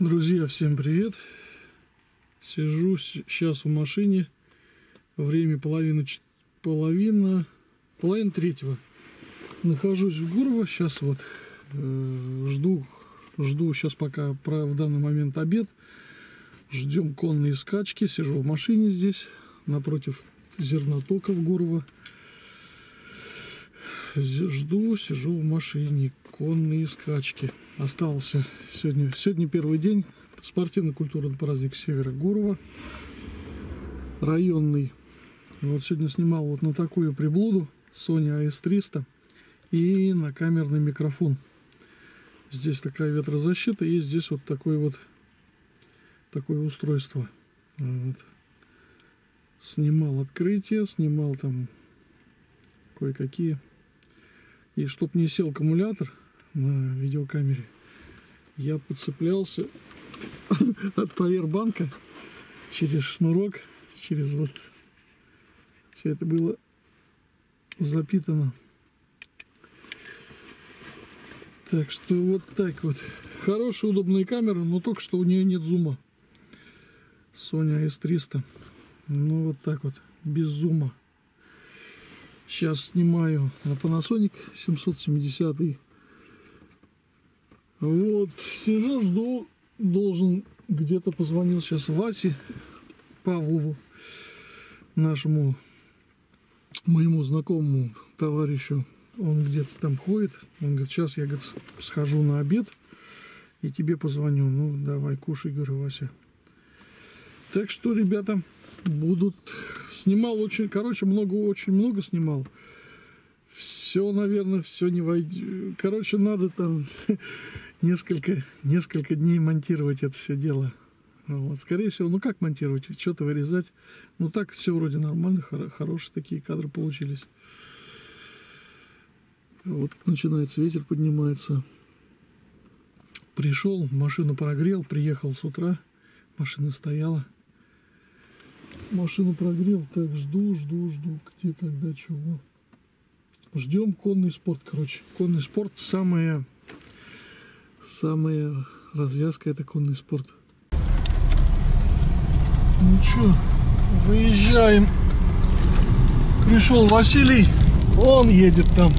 Друзья, всем привет! Сижу сейчас в машине. Время половина, половина, половина третьего. Нахожусь в Гурво. Сейчас вот э, жду, жду сейчас пока про, в данный момент обед. Ждем конные скачки. Сижу в машине здесь, напротив зернотока в Гурво. Жду, сижу в машине. Конные скачки. Остался сегодня, сегодня первый день спортивно-культурный праздник Севера Гурова. Районный. Вот сегодня снимал вот на такую приблуду Sony AS300 и на камерный микрофон. Здесь такая ветрозащита и здесь вот такое вот такое устройство. Вот. Снимал открытие, снимал там кое-какие. И чтоб не сел аккумулятор на видеокамере, я подцеплялся от повербанка через шнурок, через вот все это было запитано. Так что вот так вот. Хорошая, удобная камера, но только что у нее нет зума. Sony S300. Ну вот так вот, без зума. Сейчас снимаю на Panasonic 770. Вот, сижу, жду должен где-то позвонил сейчас Васе Павлову, нашему моему знакомому товарищу. Он где-то там ходит. Он говорит, сейчас я говорит, схожу на обед и тебе позвоню. Ну, давай, кушай, говорю, Вася. Так что, ребята, будут... Снимал очень, короче, много, очень много снимал. Все, наверное, все не войдет. Короче, надо там несколько, несколько дней монтировать это все дело. Вот, скорее всего, ну как монтировать, что-то вырезать. Ну так все вроде нормально, хор хорошие такие кадры получились. Вот начинается ветер, поднимается. Пришел, машину прогрел, приехал с утра, машина стояла. Машину прогрел, так жду, жду, жду, где, когда, чего. Ждем конный спорт, короче. Конный спорт самое Самая развязка это конный спорт. Ну что, выезжаем. Пришел Василий, он едет там.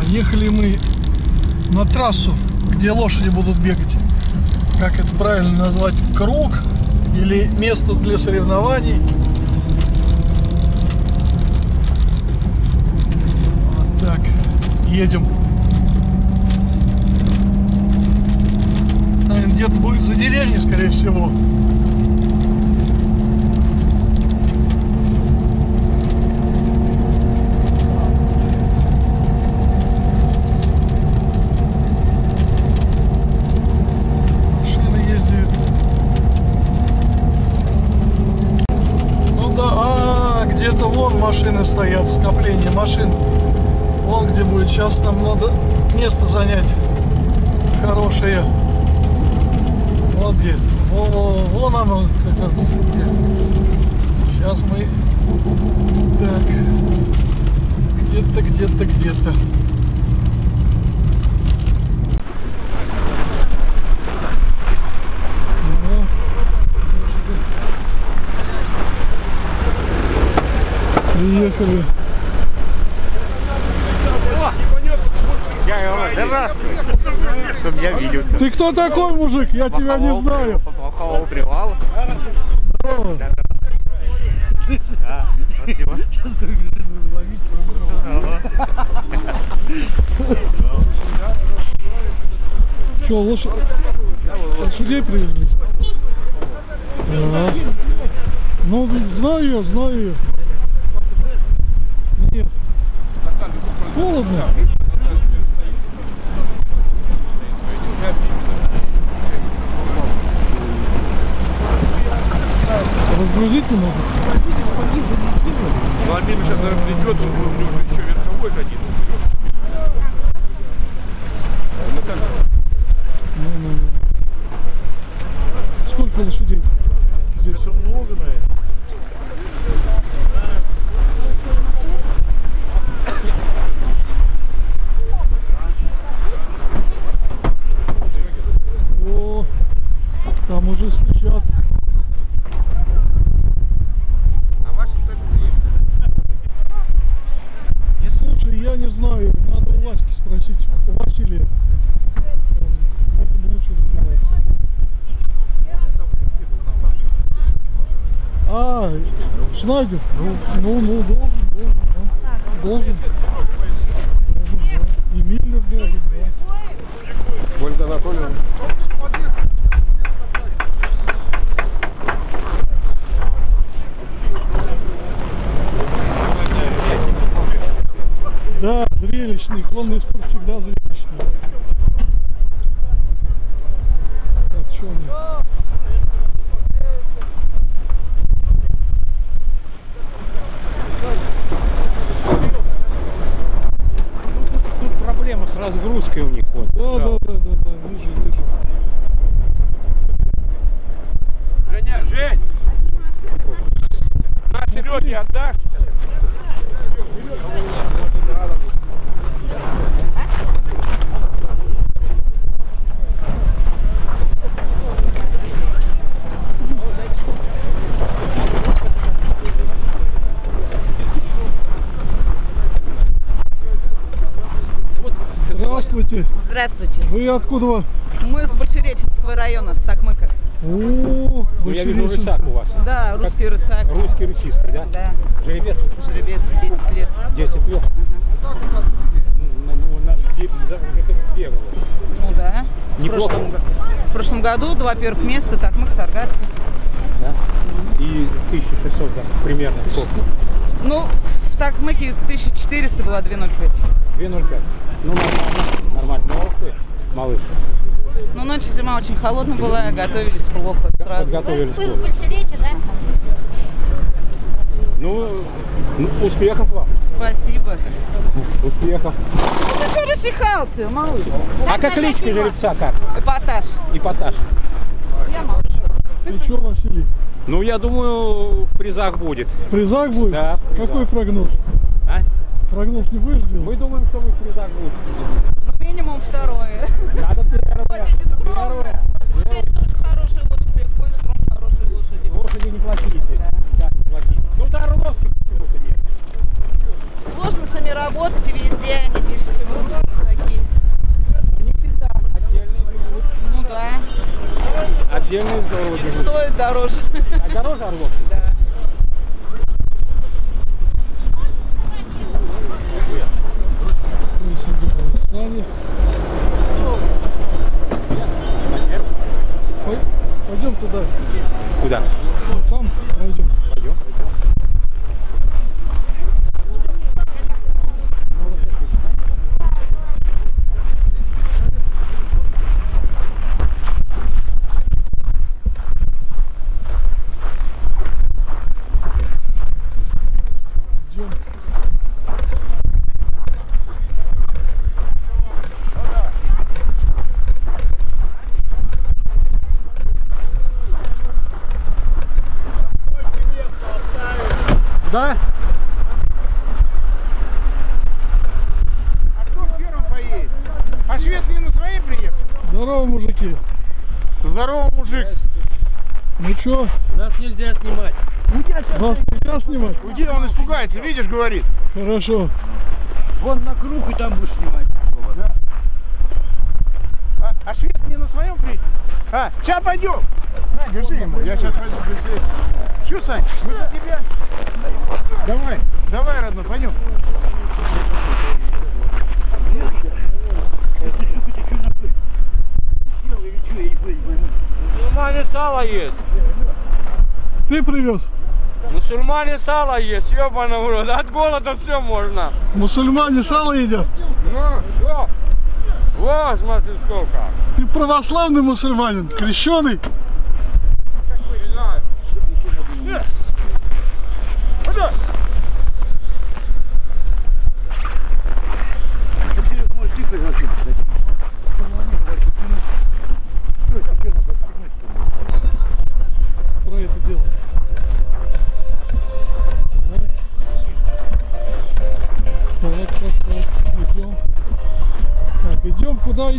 А ехали мы на трассу, где лошади будут бегать. Как это правильно назвать? Круг или место для соревнований. Вот так, едем. Где-то будет за деревней, скорее всего. Машина ездит. Ну да, а, где-то вон машины стоят, скопление машин. Вон где будет. Сейчас нам надо место занять хорошее. Вот где. О, вон оно как раз где. Сейчас мы так где-то, где-то, где-то. Приехали. Чтобы я виделся. Ты кто такой, мужик? Я тебя не знаю. Плохого привала. Здорово. Да, спасибо. Че, лош... лошадей привезли? А. Ну, знаю ее, знаю ее. Нет. Холодно. Разгрузить не могут? Ну, Альбин сейчас, наверное, придет, он у него же еще верховой же один. Ну, ну, ну. Сколько лошадей здесь? Это много, наверное. О, Шнайдер? Ну, ну, ну, должен, должен, да. Должен. Должен, да. И Миллер должен, да. Ольга Анатольевна. Да, зрелищный. Конный спорт всегда зрелищный. Так, что они? Тут проблема с разгрузкой у них. Вот. Да, да, да, да, да, вижу, вижу. Женя, Жень! На Сереге отдашь? Здравствуйте. Вы откуда? Мы с Большереченского района, с Такмыка. О, Ну, я вижу рысак у вас. Да, русский рысак. Русский рысистый, да? Да, Жеребец жеребец 10 лет. 10 лет. На- ну, как. Ну да. В Неплохо. прошлом, го- в прошлом году два первых места, Такмык, Саргат. Да? И 1600 да, примерно сколько? Ну, в Такмыке 1400 была 2,05. 2,05. Ну, нормально. Нормально. Ну, ты, малыш. Ну, ночь зима очень холодная была, готовились плохо сразу. Подготовились. Вы с Большеречи, да? Ну, ну, успехов вам. Спасибо. Успехов. Ну, что рассихался, малыш? А как кличка жеребца как? Эпатаж. Эпатаж. Ну что, Василий, Ну, я думаю, в призах будет. в призах будет? Да, призах. Какой прогноз? А? Прогноз не будешь делать? Мы думаем, что вы в призах будете. Ну, минимум второе. Надо первое. Первое. Здесь тоже хорошие лошади, стром хорошие лошади. Лошади не платите. Да, не платите. Ну, да, Орловский почему-то нет. Сложно сами работать, и везде они тише, чем русские такие. Не всегда. Отдельные бегут. Ну да. Отдельные здорово И бегут. стоит дороже. А дороже Орловский? Да. Если думаю, сани. Пой- Пойдем туда. Куда? Вот Там пройдем. Пойдем. Идем. Да? А кто первым поедет? А Швеция на своей приехал? Здорово, мужики. Здорово, мужик. Ну чё, Нас нельзя снимать. вас нельзя снимать? Уйди, он испугается, видишь, говорит. Хорошо. Вон на круг и там будешь снимать. А, а швец не на своем приехал? А, сейчас пойдем. На, держи ему, я сейчас пойду. Че, Сань, мы за тебя. Давай, давай, родной, пойдем. Сало есть. Ты привез? Мусульмане сало есть, ебаный в рот. От голода все можно. Мусульмане сало едят? Ну, все. Вот, смотри, сколько. Ты православный мусульманин, крещеный?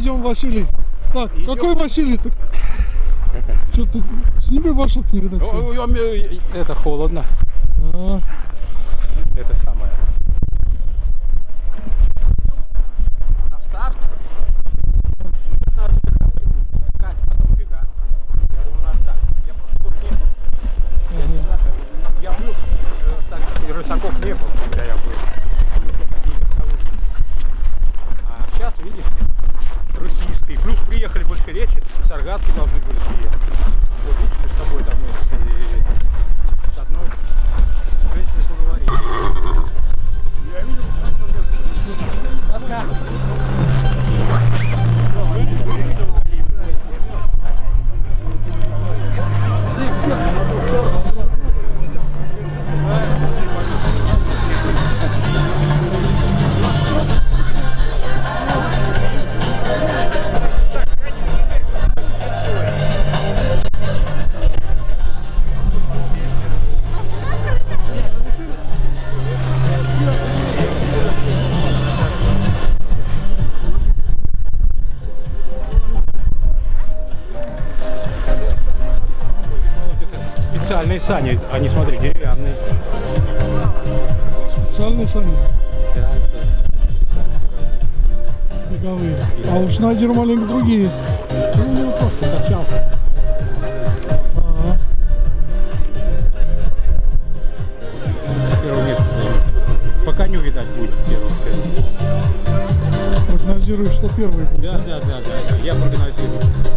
Идем, идем, Василий? Так, какой Василий-то? Что ты, сними башок не видать. Это холодно. Сани, они, смотри, деревянные. Специальные сани. Беговые. А у Шнайдера маленько другие. Ну, у него просто качалка. Ага. Первого займет. По коню, видать, будет первым. Что первый будет. Да, да, да, да, да. Я прогнозирую.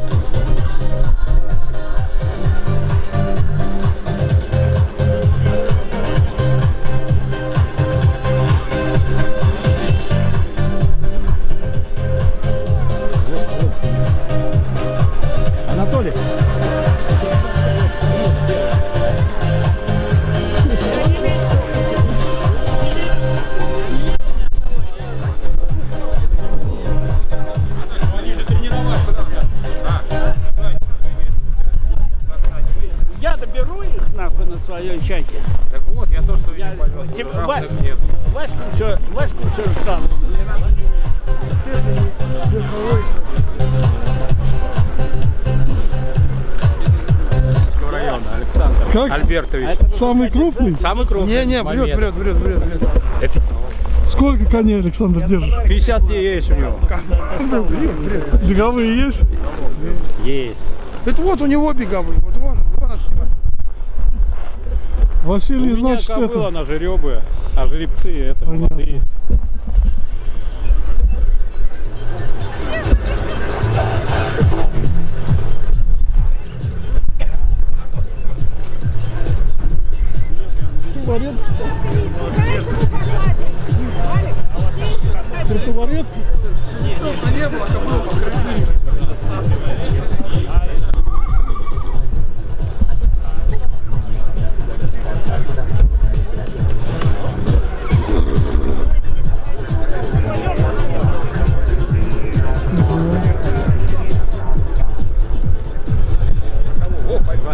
Как? Альбертович. Самый крупный? Самый крупный. Не-не, момент. врет, врет, врет, врет, врет. Это Сколько коней Александр держит? 50 дней есть у него. Беговые есть? Есть. Это вот у него беговые, вот вон, вон отсюда. Василий, У меня значит, кобыла это... на жеребы, а жеребцы это молодые.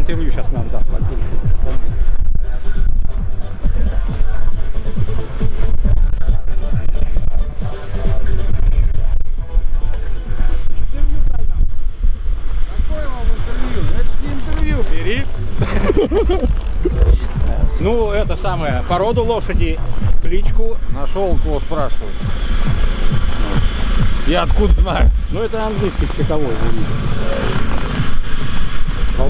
Интервью сейчас нам. Бери. Ну, это самое, породу лошади, кличку нашел, кого спрашивают. Я откуда знаю? Ну, это английский скаковой.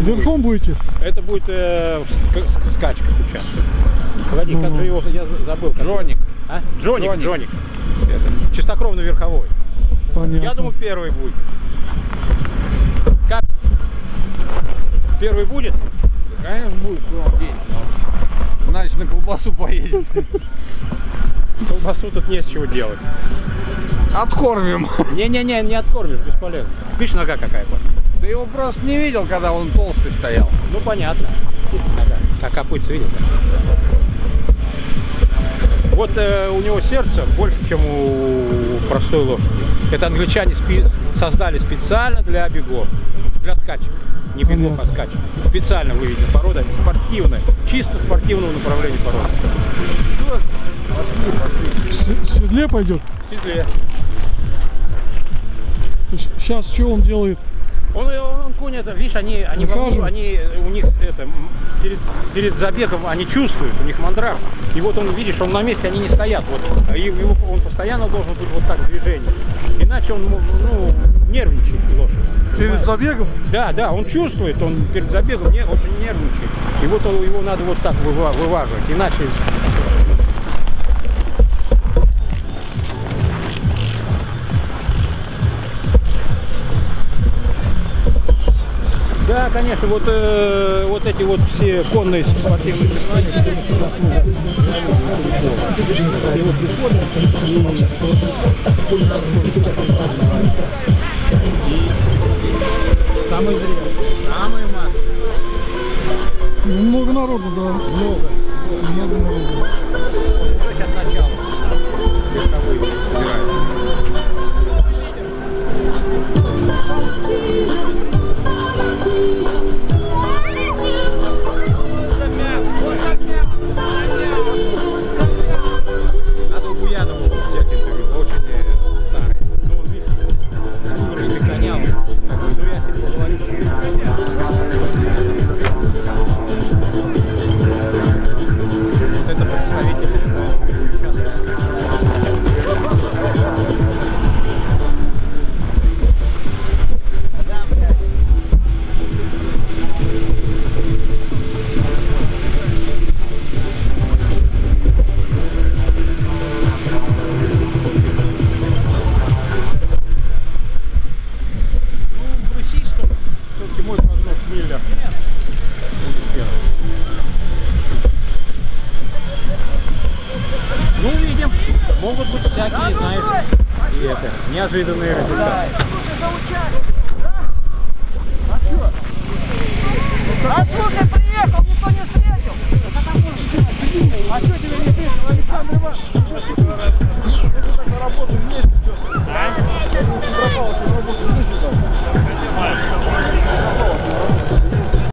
Верхом будете? Это будет э, в ска- ск- скачках участвовать. Погоди, как же его, я за- забыл. Джоник. А? Джоник, Джоник. Это, чистокровно верховой. Понятно. Я думаю, первый будет. Как? Первый будет? Конечно, будет. Значит, на колбасу поедет. Колбасу тут не с чего делать. Откормим. Не-не-не, не откормишь, бесполезно. Видишь, нога какая вот. Ты его просто не видел, когда он толстый стоял. Ну, понятно. Нога. Как копытца, видишь? Вот э, у него сердце больше, чем у простой лошади. Это англичане спи- создали специально для бегов, для скачек. Не бегов, а скачек. Специально выведена порода, спортивная, чисто спортивного направления породы. В се- в седле пойдет? В седле. Сейчас что он делает? Он, он конь это, видишь, они, они, вокруг, они, у них это, перед, перед забегом они чувствуют, у них мандраж. И вот он, видишь, он на месте, они не стоят. Вот, и его, он постоянно должен быть вот так в движении. Иначе он, ну, нервничает лошадь. Перед понимаешь? забегом? Да, да, он чувствует, он перед забегом не, очень нервничает. И вот он- его надо вот так выва- вываживать, иначе... Да, конечно, вот, э, вот эти вот все конные спортивные соревнования, самые зрелые, самые массовые. Много народу, да. Много. Много народу. Сейчас начало. Верховые. Неожиданные результаты.